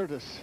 Curtis